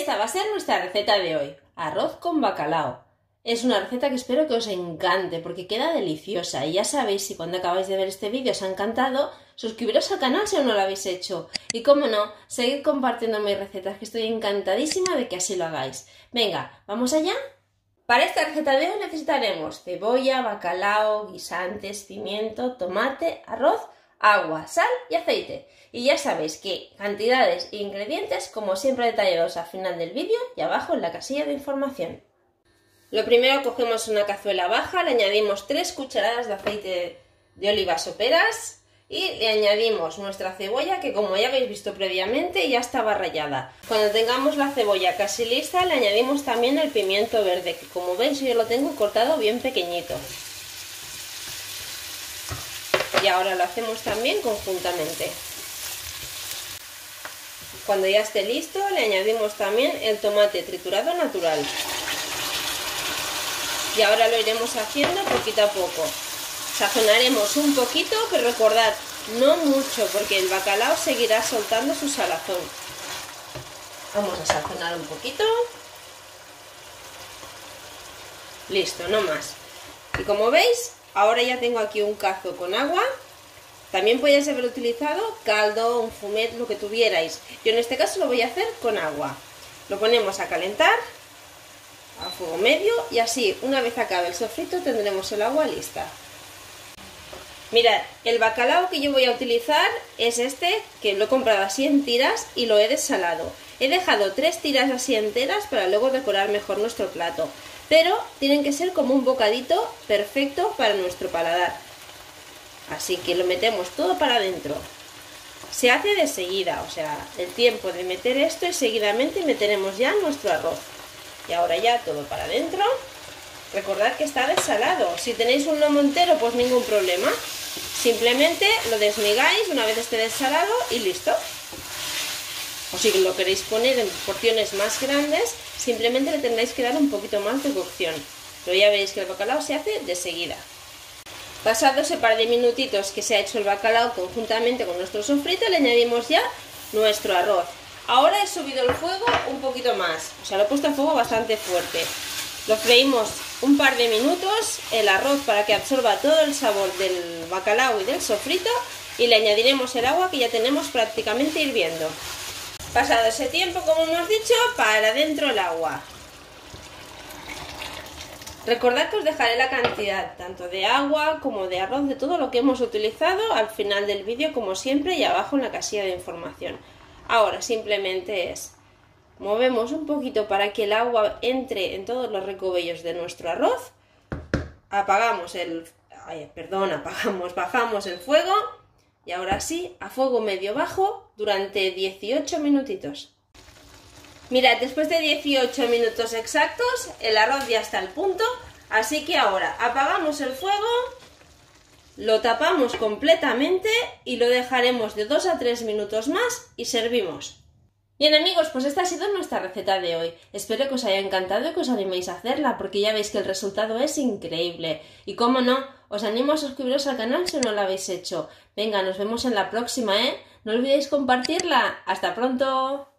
Esta va a ser nuestra receta de hoy, arroz con bacalao. Es una receta que espero que os encante porque queda deliciosa y ya sabéis si cuando acabáis de ver este vídeo os ha encantado, suscribiros al canal si aún no lo habéis hecho y como no, seguid compartiendo mis recetas que estoy encantadísima de que así lo hagáis. Venga, ¿vamos allá? Para esta receta de hoy necesitaremos cebolla, bacalao, guisantes, pimiento, tomate, arroz, agua, sal y aceite. Y ya sabéis que cantidades e ingredientes como siempre detallados al final del vídeo y abajo en la casilla de información. Lo primero cogemos una cazuela baja, le añadimos 3 cucharadas de aceite de olivas soperas y le añadimos nuestra cebolla que como ya habéis visto previamente ya estaba rallada. Cuando tengamos la cebolla casi lista le añadimos también el pimiento verde que como veis yo lo tengo cortado bien pequeñito. Y ahora lo hacemos también conjuntamente. Cuando ya esté listo le añadimos también el tomate triturado natural. Y ahora lo iremos haciendo poquito a poco. Sazonaremos un poquito, pero recordad, no mucho, porque el bacalao seguirá soltando su salazón. Vamos a sazonar un poquito. Listo, no más. Y como veis, ahora ya tengo aquí un cazo con agua también podéis haber utilizado caldo, un fumet, lo que tuvierais. Yo en este caso lo voy a hacer con agua. Lo ponemos a calentar a fuego medio y así una vez acabe el sofrito tendremos el agua lista. Mirad, el bacalao que yo voy a utilizar es este, que lo he comprado así en tiras y lo he desalado. He dejado tres tiras así enteras para luego decorar mejor nuestro plato. Pero tienen que ser como un bocadito perfecto para nuestro paladar. Así que lo metemos todo para adentro. Se hace de seguida, o sea, el tiempo de meter esto y seguidamente meteremos ya nuestro arroz. Y ahora ya todo para adentro. Recordad que está desalado. Si tenéis un lomo entero, pues ningún problema. Simplemente lo desmigáis una vez esté desalado y listo. O si lo queréis poner en porciones más grandes, simplemente le tendréis que dar un poquito más de cocción. Pero ya veis que el bacalao se hace de seguida. Pasado ese par de minutitos que se ha hecho el bacalao conjuntamente con nuestro sofrito, le añadimos ya nuestro arroz. Ahora he subido el fuego un poquito más, o sea, lo he puesto a fuego bastante fuerte. Lo freímos un par de minutos, el arroz para que absorba todo el sabor del bacalao y del sofrito y le añadiremos el agua que ya tenemos prácticamente hirviendo. Pasado ese tiempo, como hemos dicho, para dentro el agua. Recordad que os dejaré la cantidad tanto de agua como de arroz, de todo lo que hemos utilizado al final del vídeo como siempre y abajo en la casilla de información. Ahora simplemente es movemos un poquito para que el agua entre en todos los recobellos de nuestro arroz, apagamos el, perdón, apagamos, bajamos el fuego y ahora sí, a fuego medio bajo durante 18 minutitos. Mirad, después de 18 minutos exactos, el arroz ya está al punto, así que ahora apagamos el fuego, lo tapamos completamente y lo dejaremos de 2 a 3 minutos más y servimos. Bien amigos, pues esta ha sido nuestra receta de hoy. Espero que os haya encantado y que os animéis a hacerla, porque ya veis que el resultado es increíble. Y como no, os animo a suscribiros al canal si no lo habéis hecho. Venga, nos vemos en la próxima, ¿eh? No olvidéis compartirla. ¡Hasta pronto!